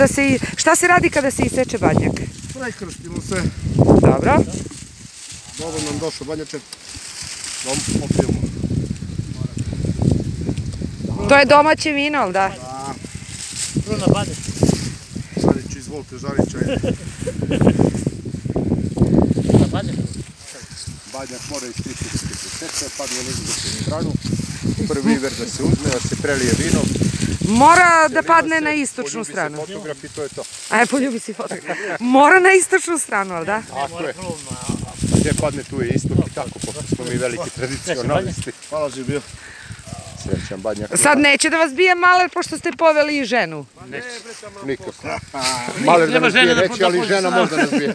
Da se, i- šta se radi kada se iseče badnjak? Prekrstimo se. Dobro. Dobro nam došao banjaček. Da opijemo. To je domaće vino, ali da? Bruna bade. Žarić, izvolite, Žarića je. Bruna bade. Badnjak mora se seče, padne lizu da se stranu. Prvi ver da se uzme, da se prelije vino. Mora da padne na se istočnu poljubi se stranu. Fotograf i to je to. Aj, poljubi si fotograf. Mora na istočnu stranu, ali da? Tako je. Gdje padne tu je istok i tako, pošto smo mi veliki tradicionalisti. Hvala živio. Srećan badnjak. Sad neće da vas bije maler, pošto ste poveli i ženu. Nikako. Maler da nas bije žene da neće, ali žena možda nas bije.